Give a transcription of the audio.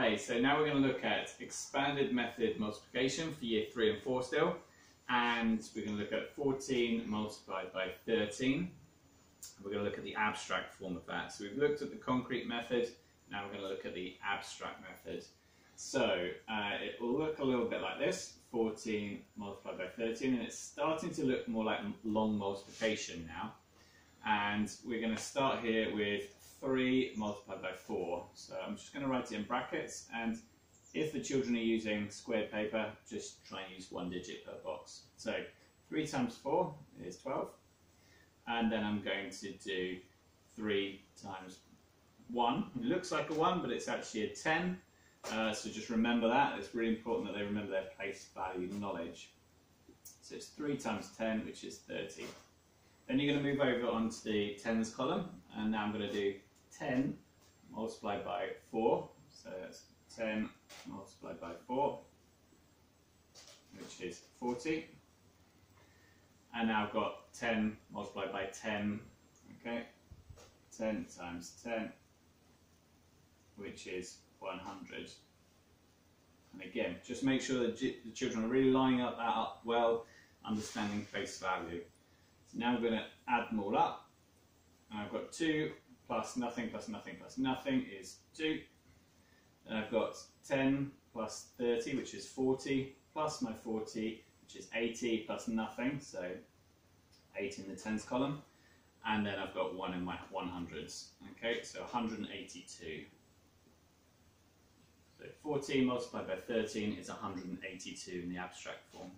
Hi, so now we're going to look at expanded method multiplication for year 3 and 4 still. And we're going to look at 14 multiplied by 13. We're going to look at the abstract form of that. So we've looked at the concrete method, now we're going to look at the abstract method. So uh, it will look a little bit like this, 14 multiplied by 13, and it's starting to look more like long multiplication now. And we're going to start here with 3 multiplied by 4. So I'm just going to write it in brackets and if the children are using squared paper, just try and use one digit per box. So 3 times 4 is 12 and then I'm going to do 3 times 1. It looks like a 1 but it's actually a 10 uh, so just remember that, it's really important that they remember their place value knowledge. So it's 3 times 10 which is 30. Then you're going to move over onto the tens column and now I'm going to do 10 multiplied by 4. So that's 10 multiplied by 4, which is 40. And now I've got 10 multiplied by 10, okay? 10 times 10, which is 100. And again, just make sure that the children are really lining up that up well, understanding place value. So now I'm going to add them all up. And I've got 2 plus nothing plus nothing plus nothing is 2. Then I've got 10 plus 30, which is 40, plus my 40, which is 80, plus nothing, so 8 in the tens column. And then I've got 1 in my 100s. Okay, so 182. So 14 multiplied by 13 is 182 in the abstract form.